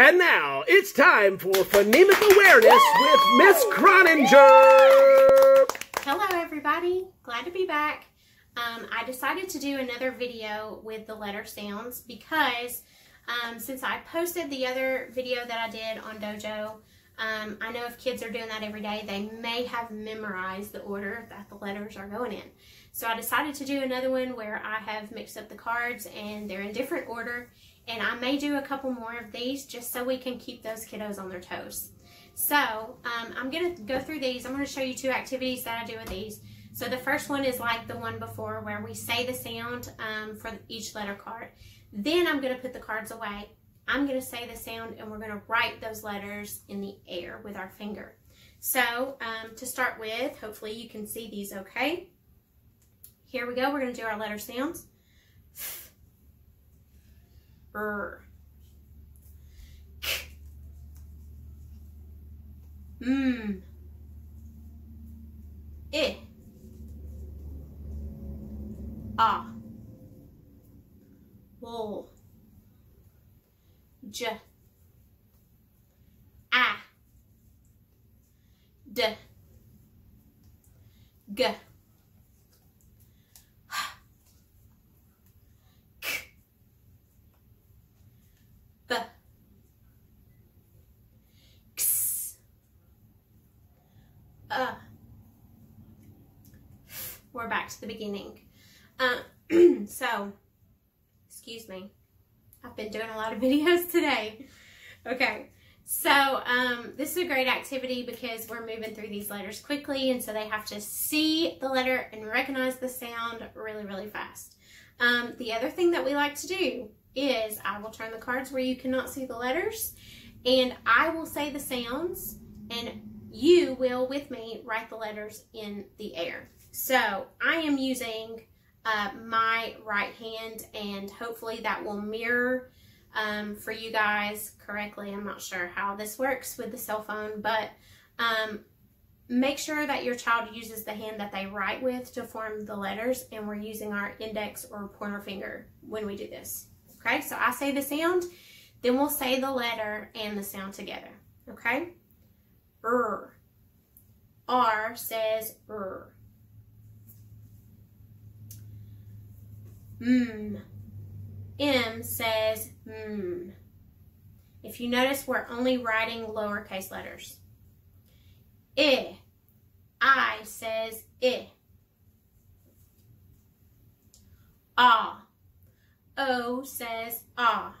And now it's time for phonemic awareness with Miss Croninger. Hello, everybody. Glad to be back. Um, I decided to do another video with the letter sounds because um, since I posted the other video that I did on Dojo, um, I know if kids are doing that every day, they may have memorized the order that the letters are going in. So I decided to do another one where I have mixed up the cards and they're in different order and I may do a couple more of these just so we can keep those kiddos on their toes. So um, I'm going to go through these. I'm going to show you two activities that I do with these. So the first one is like the one before where we say the sound um, for each letter card. Then I'm going to put the cards away. I'm going to say the sound and we're going to write those letters in the air with our finger. So um, to start with, hopefully you can see these okay. Here we go. We're going to do our letter sounds er. K. Mm. I. Ah. Wool. J. D. G. uh, we're back to the beginning. Uh, so, excuse me. I've been doing a lot of videos today. Okay. So, um, this is a great activity because we're moving through these letters quickly, and so they have to see the letter and recognize the sound really, really fast. Um, the other thing that we like to do is I will turn the cards where you cannot see the letters, and I will say the sounds, and you will, with me, write the letters in the air. So I am using uh, my right hand and hopefully that will mirror um, for you guys correctly. I'm not sure how this works with the cell phone, but um, make sure that your child uses the hand that they write with to form the letters and we're using our index or pointer finger when we do this. Okay, so I say the sound, then we'll say the letter and the sound together. Okay? Er. R says er. Mm. M says mm. If you notice, we're only writing lowercase letters. I. I says I. Ah. O says ah.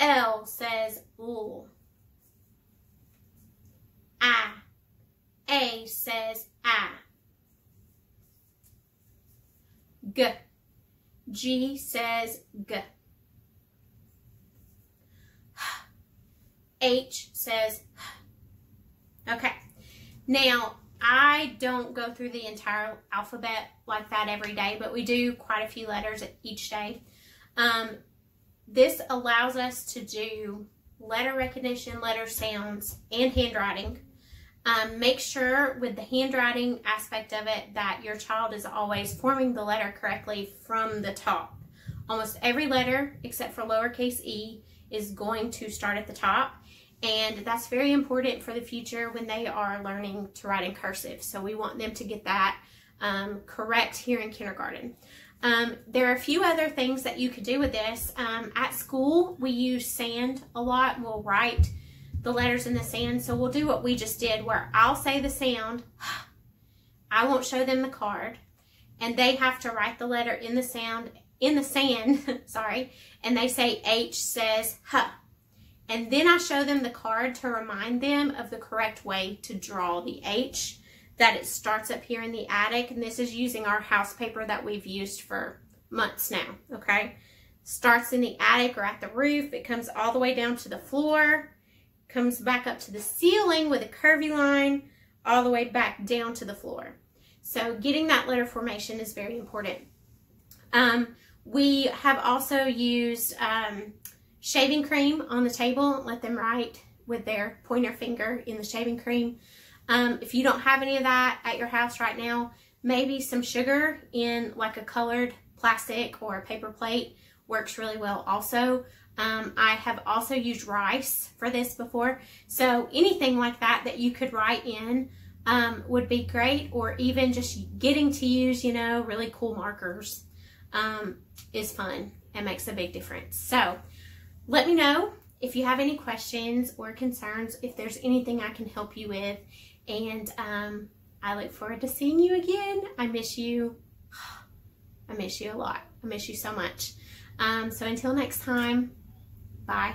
L says ul. I. A says I. G. G says G. H says Okay. Now, I don't go through the entire alphabet like that every day, but we do quite a few letters each day. Um, this allows us to do letter recognition, letter sounds, and handwriting. Um, make sure with the handwriting aspect of it that your child is always forming the letter correctly from the top. Almost every letter except for lowercase e is going to start at the top and that's very important for the future when they are learning to write in cursive. So we want them to get that um, correct here in kindergarten. Um, there are a few other things that you could do with this. Um, at school, we use sand a lot. We'll write the letters in the sand. So we'll do what we just did where I'll say the sound. I won't show them the card. And they have to write the letter in the sound, in the sand, sorry. And they say H says huh. And then I show them the card to remind them of the correct way to draw the H that it starts up here in the attic. And this is using our house paper that we've used for months now, okay? Starts in the attic or at the roof. It comes all the way down to the floor, comes back up to the ceiling with a curvy line, all the way back down to the floor. So getting that letter formation is very important. Um, we have also used um, shaving cream on the table. Let them write with their pointer finger in the shaving cream. Um, if you don't have any of that at your house right now, maybe some sugar in like a colored plastic or a paper plate works really well also. Um, I have also used rice for this before. So anything like that that you could write in um, would be great or even just getting to use, you know, really cool markers um, is fun and makes a big difference. So let me know if you have any questions or concerns, if there's anything I can help you with. And um, I look forward to seeing you again. I miss you. I miss you a lot. I miss you so much. Um, so until next time, bye.